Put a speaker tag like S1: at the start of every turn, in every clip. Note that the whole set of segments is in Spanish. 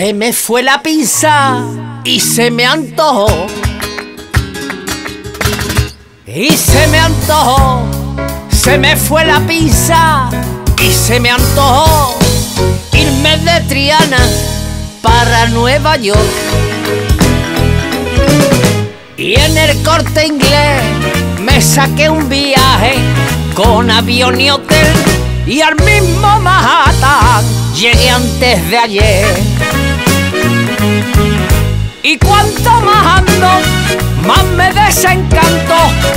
S1: Se me fue la pinza y se me antojó. Y se me antojó, se me fue la pinza y se me antojó irme de Triana para Nueva York. Y en el corte inglés me saqué un viaje con avión y hotel y al mismo Manhattan llegué antes de ayer. Y cuanto más ando, más me desencanto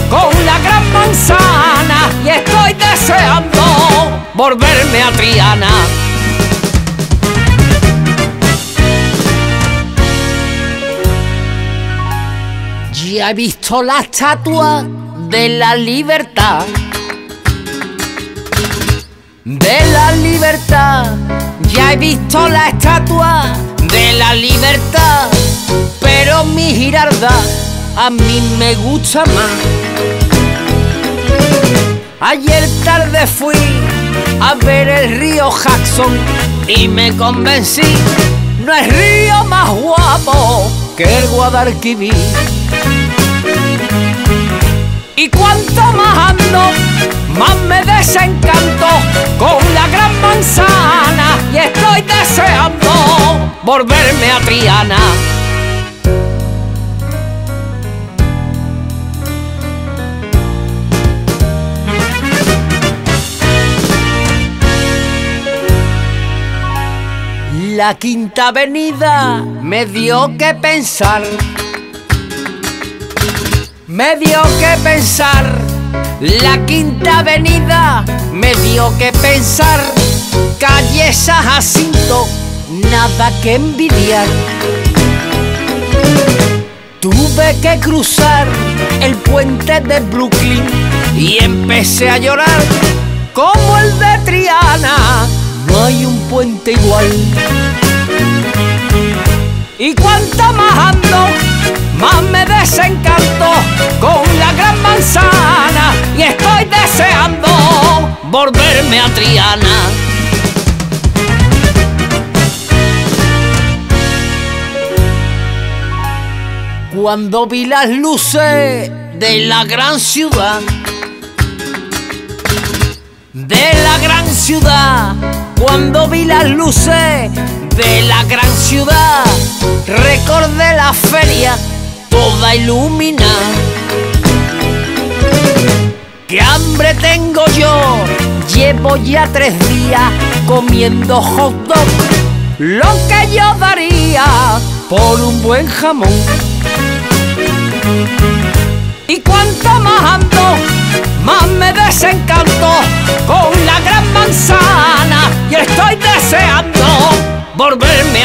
S1: con la gran manzana y estoy deseando volverme a Triana. Ya he visto la estatua de la libertad. De la libertad, ya he visto la estatua de la libertad, a mí me gusta más. Ayer tarde fui a ver el río Jackson y me convencí, no es río más guapo que el Guadalquivir. Y cuanto más ando, más me desencanto con la gran manzana y estoy deseando volverme a Triana. La quinta avenida. Me dio que pensar. Me dio que pensar, la quinta avenida. Me dio que pensar, calle Jacinto, nada que envidiar. Tuve que cruzar el puente de Brooklyn y empecé a llorar como el de Triana, no hay un puente igual. Y cuanto más ando, más me desencanto con la gran manzana y estoy deseando volverme a Triana. Cuando vi las luces de la gran ciudad, de la gran ciudad, cuando vi las luces de la gran ciudad, recordé la feria toda iluminada. ¡Qué hambre tengo yo! Llevo ya tres días comiendo hot dog, lo que yo daría por un buen jamón. Y cuanto más ando, más me desencanto gran manzana